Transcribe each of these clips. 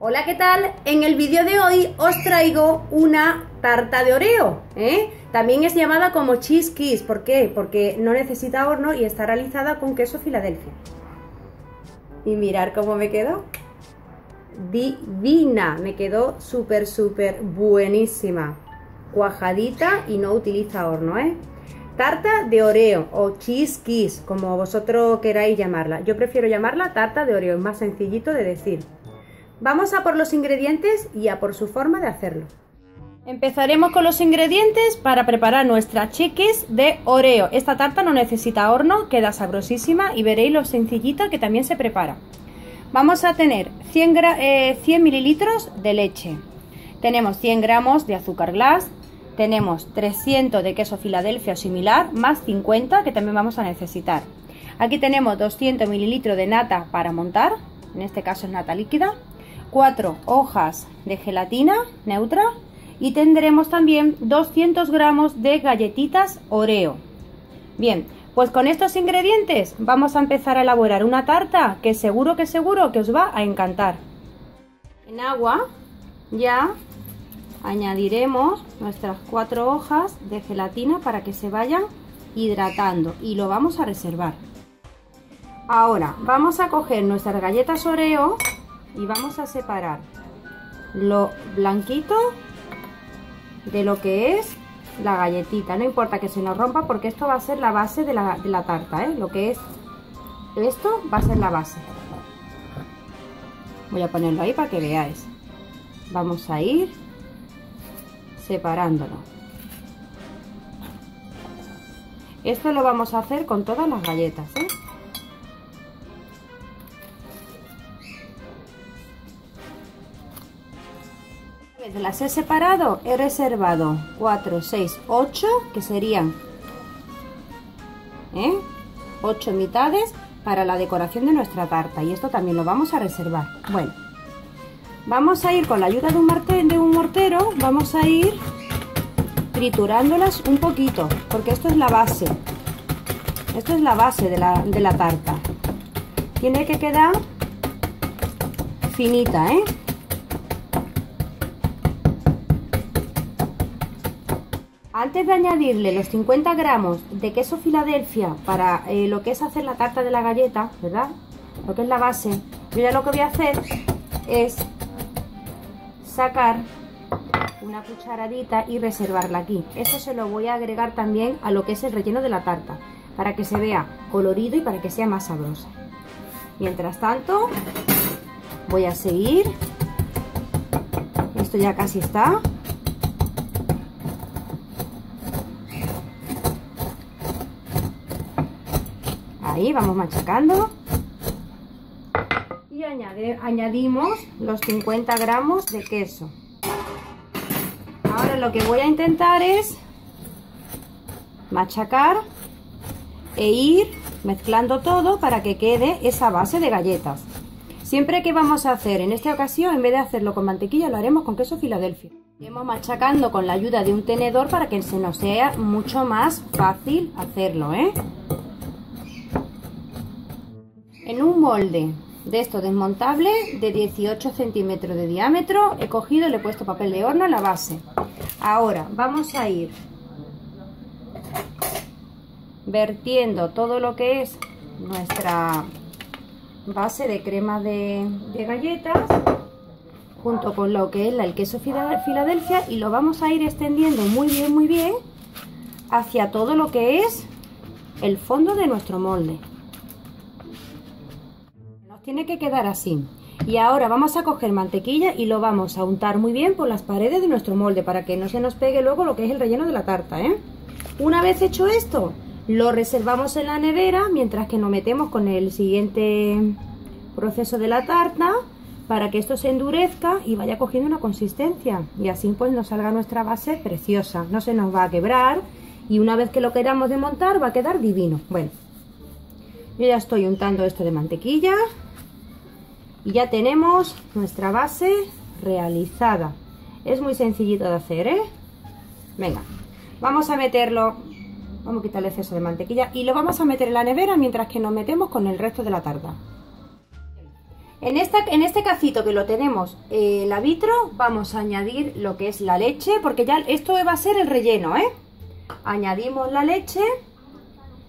Hola, ¿qué tal? En el vídeo de hoy os traigo una tarta de Oreo, ¿eh? También es llamada como cheese kiss, ¿por qué? Porque no necesita horno y está realizada con queso Filadelfia. Y mirar cómo me quedó. Divina, me quedó súper, súper buenísima. Cuajadita y no utiliza horno, ¿eh? Tarta de Oreo o cheese kiss, como vosotros queráis llamarla. Yo prefiero llamarla tarta de Oreo, es más sencillito de decir. Vamos a por los ingredientes y a por su forma de hacerlo. Empezaremos con los ingredientes para preparar nuestra cheques de Oreo. Esta tarta no necesita horno, queda sabrosísima y veréis lo sencillita que también se prepara. Vamos a tener 100, 100 eh, mililitros de leche. Tenemos 100 gramos de azúcar glass. Tenemos 300 de queso Filadelfia similar, más 50 que también vamos a necesitar. Aquí tenemos 200 mililitros de nata para montar, en este caso es nata líquida. 4 hojas de gelatina neutra y tendremos también 200 gramos de galletitas Oreo. Bien, pues con estos ingredientes vamos a empezar a elaborar una tarta que seguro que seguro que os va a encantar. En agua ya añadiremos nuestras cuatro hojas de gelatina para que se vayan hidratando y lo vamos a reservar. Ahora vamos a coger nuestras galletas Oreo y vamos a separar lo blanquito de lo que es la galletita. No importa que se nos rompa porque esto va a ser la base de la, de la tarta, ¿eh? Lo que es esto va a ser la base. Voy a ponerlo ahí para que veáis. Vamos a ir separándolo. Esto lo vamos a hacer con todas las galletas, ¿eh? Las he separado, he reservado 4, 6, 8, que serían 8 ¿eh? mitades para la decoración de nuestra tarta. Y esto también lo vamos a reservar. Bueno, vamos a ir con la ayuda de un, de un mortero, vamos a ir triturándolas un poquito, porque esto es la base. Esto es la base de la, de la tarta. Tiene que quedar finita, ¿eh? Antes de añadirle los 50 gramos de queso Filadelfia para eh, lo que es hacer la tarta de la galleta, ¿verdad? Lo que es la base, yo ya lo que voy a hacer es sacar una cucharadita y reservarla aquí. Esto se lo voy a agregar también a lo que es el relleno de la tarta, para que se vea colorido y para que sea más sabrosa. Mientras tanto, voy a seguir. Esto ya casi está. Ahí vamos machacando. Y añadimos los 50 gramos de queso. Ahora lo que voy a intentar es machacar e ir mezclando todo para que quede esa base de galletas. Siempre que vamos a hacer en esta ocasión, en vez de hacerlo con mantequilla, lo haremos con queso Filadelfia. Iremos machacando con la ayuda de un tenedor para que se nos sea mucho más fácil hacerlo, ¿eh? Molde de esto desmontable de 18 centímetros de diámetro he cogido y le he puesto papel de horno en la base. Ahora vamos a ir vertiendo todo lo que es nuestra base de crema de, galletas junto con lo que es el queso Filadelfia y lo vamos a ir extendiendo muy bien, muy bien hacia todo lo que es el fondo de nuestro molde tiene que quedar así. Y ahora vamos a coger mantequilla y lo vamos a untar muy bien por las paredes de nuestro molde para que no se nos pegue luego lo que es el relleno de la tarta, ¿eh? Una vez hecho esto, lo reservamos en la nevera mientras que nos metemos con el siguiente proceso de la tarta para que esto se endurezca y vaya cogiendo una consistencia y así pues nos salga nuestra base preciosa, no se nos va a quebrar y una vez que lo queramos desmontar va a quedar divino. Bueno, yo ya estoy untando esto de mantequilla y ya tenemos nuestra base realizada. Es muy sencillito de hacer, ¿eh? Venga, vamos a meterlo, vamos a quitarle exceso de mantequilla y lo vamos a meter en la nevera mientras que nos metemos con el resto de la tarta. En, esta, en este cacito que lo tenemos eh, la vamos a añadir lo que es la leche, porque ya esto va a ser el relleno, ¿eh? Añadimos la leche,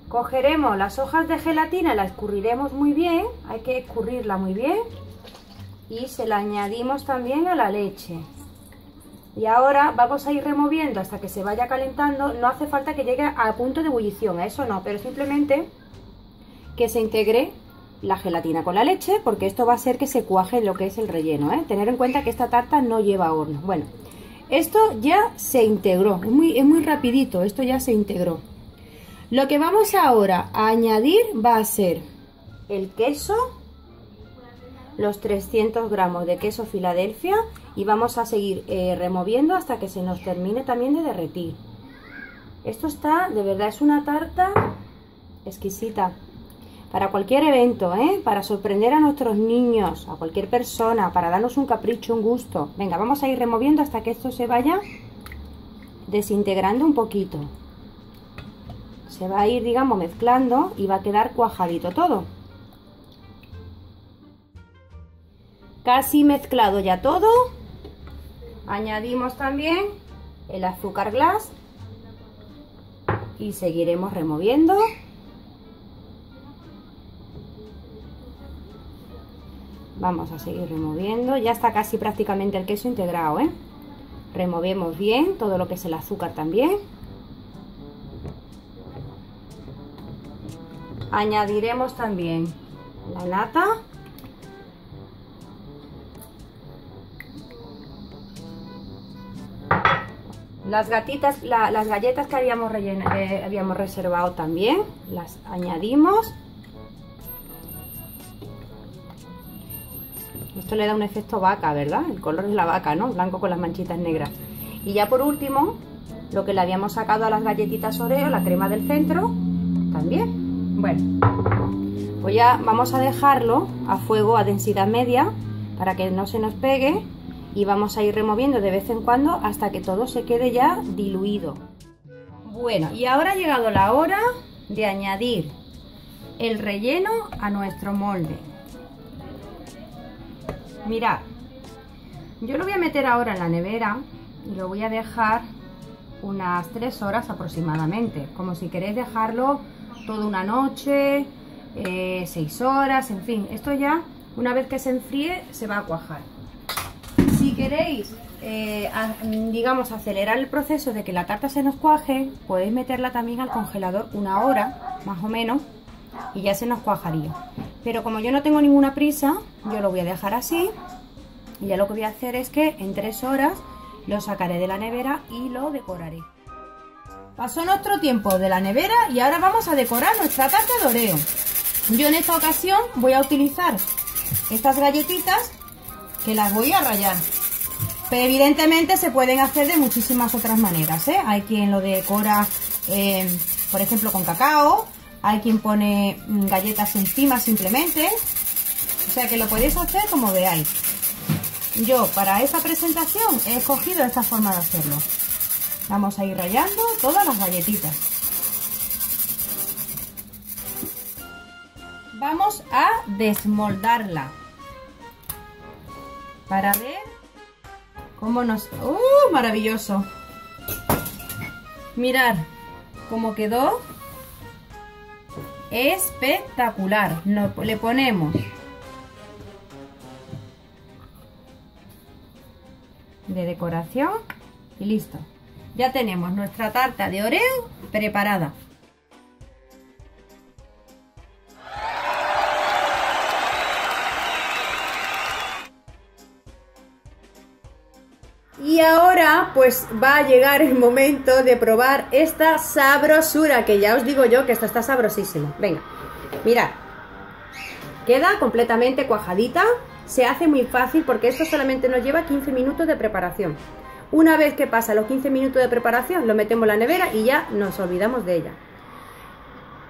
cogeremos las hojas de gelatina, la escurriremos muy bien, hay que escurrirla muy bien, y se la añadimos también a la leche. Y ahora vamos a ir removiendo hasta que se vaya calentando, no hace falta que llegue a punto de ebullición, eso no, pero simplemente que se integre la gelatina con la leche, porque esto va a hacer que se cuaje lo que es el relleno. ¿eh? Tener en cuenta que esta tarta no lleva horno. Bueno, esto ya se integró, es muy, es muy rapidito, esto ya se integró. Lo que vamos ahora a añadir va a ser el queso, los 300 gramos de queso Filadelfia y vamos a seguir eh, removiendo hasta que se nos termine también de derretir. Esto está, de verdad, es una tarta exquisita para cualquier evento, ¿eh? para sorprender a nuestros niños, a cualquier persona, para darnos un capricho, un gusto. Venga, vamos a ir removiendo hasta que esto se vaya desintegrando un poquito. Se va a ir, digamos, mezclando y va a quedar cuajadito todo. Casi mezclado ya todo. Añadimos también el azúcar glass y seguiremos removiendo. Vamos a seguir removiendo. Ya está casi prácticamente el queso integrado, ¿eh? Removemos bien todo lo que es el azúcar también. Añadiremos también la nata. Las las galletas que habíamos, habíamos reservado también, las añadimos. Esto le da un efecto vaca, ¿verdad? El color es la vaca, ¿no? Blanco con las manchitas negras. Y ya por último, lo que le habíamos sacado a las galletitas Oreo, la crema del centro, también. Bueno, pues ya vamos a dejarlo a fuego a densidad media para que no se nos pegue y vamos a ir removiendo de vez en cuando hasta que todo se quede ya diluido. Bueno, y ahora ha llegado la hora de añadir el relleno a nuestro molde. Mirad, yo lo voy a meter ahora en la nevera y lo voy a dejar unas 3 horas aproximadamente. Como si queréis dejarlo toda una noche, 6 eh, horas, en fin. Esto ya, una vez que se enfríe, se va a cuajar. Queréis, eh, digamos, acelerar el proceso de que la tarta se nos cuaje, podéis meterla también al congelador una hora, más o menos, y ya se nos cuajaría. Pero como yo no tengo ninguna prisa, yo lo voy a dejar así. Y ya lo que voy a hacer es que en tres horas lo sacaré de la nevera y lo decoraré. Pasó nuestro tiempo de la nevera y ahora vamos a decorar nuestra tarta de oreo. Yo en esta ocasión voy a utilizar estas galletitas que las voy a rayar. Pero evidentemente se pueden hacer de muchísimas otras maneras. ¿eh? Hay quien lo decora, eh, por ejemplo, con cacao hay quien pone mm, galletas encima simplemente. O sea que lo podéis hacer como veáis. Yo para esta presentación he escogido esta forma de hacerlo. Vamos a ir rayando todas las galletitas. Vamos a desmoldarla. Para ver cómo nos... ¡Uh! Maravilloso. Mirar cómo quedó espectacular. le ponemos de decoración y listo. Ya tenemos nuestra tarta de Oreo preparada. Pues va a llegar el momento de probar esta sabrosura, que ya os digo yo que esta está sabrosísima. Venga, mirad. Queda completamente cuajadita. Se hace muy fácil porque esto solamente nos lleva 15 minutos de preparación. Una vez que pasa los 15 minutos de preparación, lo metemos en la nevera y ya nos olvidamos de ella.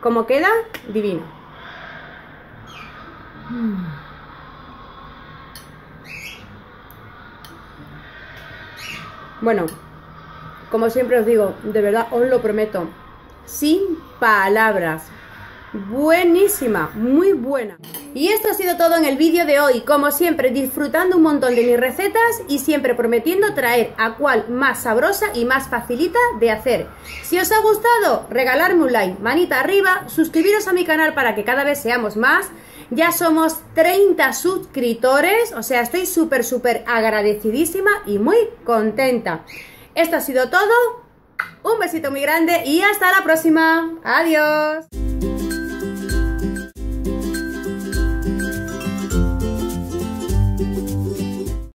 Como queda, divino. Bueno, como siempre os digo, de verdad os lo prometo, sin palabras. Buenísima, muy buena. Y esto ha sido todo en el vídeo de hoy. Como siempre, disfrutando un montón de mis recetas y siempre prometiendo traer a cual más sabrosa y más facilita de hacer. Si os ha gustado, regalarme un like, manita arriba, suscribiros a mi canal para que cada vez seamos más. Ya somos 30 suscriptores, o sea, estoy súper, súper agradecidísima y muy contenta. Esto ha sido todo. Un besito muy grande y hasta la próxima. Adiós.